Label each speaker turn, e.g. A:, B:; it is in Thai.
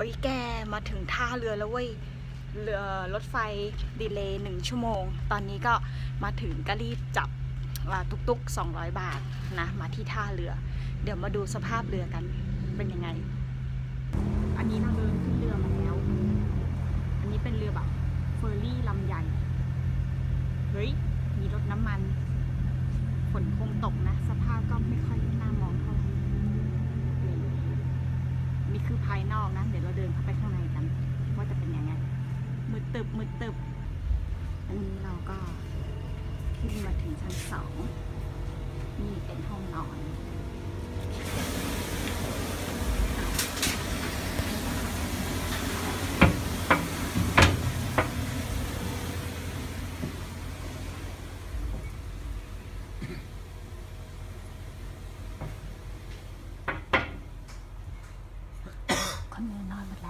A: ฮ้ยแกมาถึงท่าเรือแล้วเว้ยเรือรถไฟดีเลย์หนึ่งชั่วโมง ตอนนี้ก็มาถึงก็รีบจับอ่าตุกๆ200 บาทนะมาที่ท่าเรือ เดี๋ยวมาดูสภาพเรือกันเป็นยังไง อันนี้เราเดินขึ้นเรือมาแล้ว อันนี้เป็นเรือแบบเฟอร์รี่ลำใหญ่ เฮ้ย มีรถน้ำมันฝนคงตกนะ สภาพก็ไม่ค่อยน่า คือภายนอกนะ เดี๋ยวเราเดินเข้าไปข้างในกัน ว่าจะเป็นยังไงมืดตึบมืดตึบอันนี้เราก็ขึ้นมาถึงชั้นสองนี่เป็นห้องนอน คนอื่นนอนหมด